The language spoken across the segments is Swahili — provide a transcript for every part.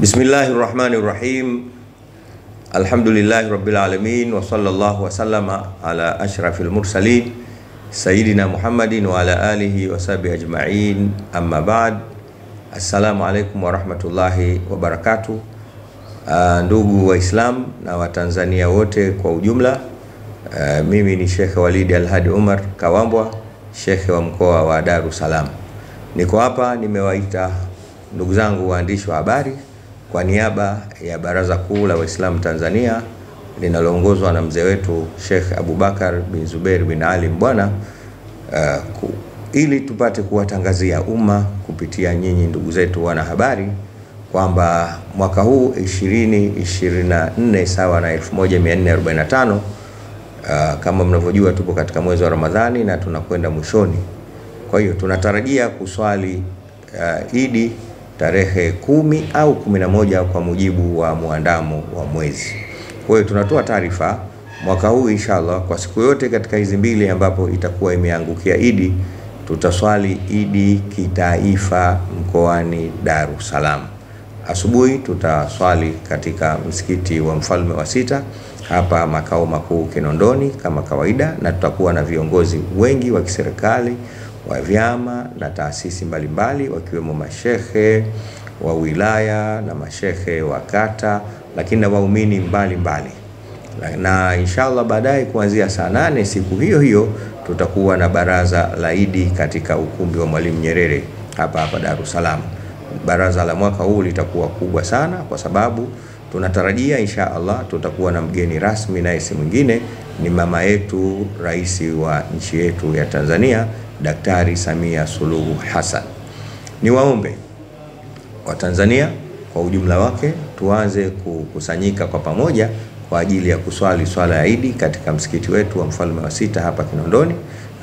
Bismillahi rahmani rahim. Alhamdulillahi rabbil alamin wa sallallahu wa sallama ala ashrafil mursalin sayyidina Muhammadin wa ala alihi wa sahbihi ajma'in, amma ba'd. Assalamu alaikum wa rahmatullahi wa barakatuh. Uh, ndugu Waislamu na Watanzania wote kwa ujumla. Uh, mimi ni Shekhe Walidi Alhadi Umar Kawambwa, shekhe wa mkoa wa Dar es Salaam. Niko hapa nimewaita ndugu zangu waandishi wa habari kwa niaba ya Baraza Kuu la Waislamu Tanzania linaloongozwa na mzee wetu Sheikh Abubakar bin Zubair bin Ali Mbwana uh, ili tupate kuwatangazia umma kupitia nyinyi ndugu zetu wanahabari kwamba mwaka huu 2024 sawa na 1445 uh, kama mnavyojua tupo katika mwezi wa Ramadhani na tunakwenda mwishoni. Kwa hiyo tunatarajia kuswali uh, Idi tarehe kumi au kumi na moja kwa mujibu wa muandamo wa mwezi. Kwa hiyo tunatoa taarifa mwaka huu inshallah, kwa siku yote katika hizi mbili ambapo itakuwa imeangukia Idi, tutaswali Idi kitaifa mkoani Dar es Salaam. Asubuhi tutaswali katika msikiti wa Mfalme wa Sita hapa makao makuu Kinondoni kama kawaida, na tutakuwa na viongozi wengi wa kiserikali wa vyama na taasisi mbalimbali wakiwemo mashehe wa wilaya na mashehe wa kata, lakini na waumini mbalimbali, na inshallah baadaye kuanzia saa nane siku hiyo hiyo tutakuwa na baraza la Idi katika ukumbi wa Mwalimu Nyerere hapa hapa Dar es Salaam. Baraza la mwaka huu litakuwa kubwa sana kwa sababu tunatarajia insha Allah tutakuwa na mgeni rasmi, naye si mwingine ni mama yetu rais wa nchi yetu ya Tanzania Daktari Samia Suluhu Hassan. Niwaombe Watanzania kwa ujumla wake tuanze kukusanyika kwa pamoja kwa ajili ya kuswali swala ya Idi katika msikiti wetu wa Mfalme wa Sita hapa Kinondoni,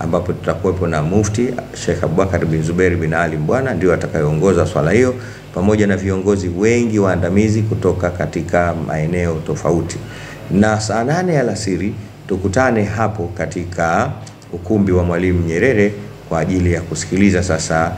ambapo tutakuwepo na Mufti Sheikh Abubakar bin Zubair bin Ali Mbwana ndio atakayeongoza swala hiyo pamoja na viongozi wengi waandamizi kutoka katika maeneo tofauti, na saa nane alasiri tukutane hapo katika ukumbi wa Mwalimu Nyerere kwa ajili ya kusikiliza sasa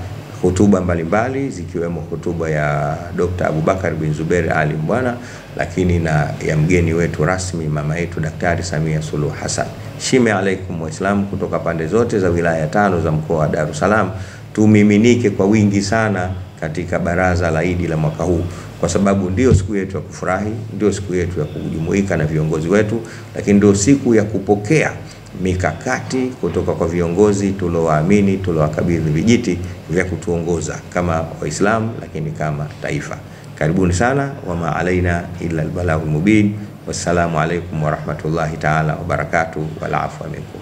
hotuba mbalimbali zikiwemo hotuba ya Dr. Abubakar bin Zubair Ali Mbwana, lakini na ya mgeni wetu rasmi mama yetu Daktari Samia Suluhu Hassan. Shime alaikum Waislamu kutoka pande zote za wilaya tano za mkoa wa Dar es Salaam, tumiminike kwa wingi sana katika baraza la Idi la mwaka huu kwa sababu ndio siku yetu ya kufurahi, ndio siku yetu ya kujumuika na viongozi wetu, lakini ndio siku ya kupokea mikakati kutoka kwa viongozi tuliowaamini, tuliowakabidhi vijiti vya kutuongoza kama Waislamu, lakini kama taifa. Karibuni sana, wama alaina illa albalaghul mubin. Wassalamu alaikum warahmatullahi taala wabarakatuh, wal afwa minkum.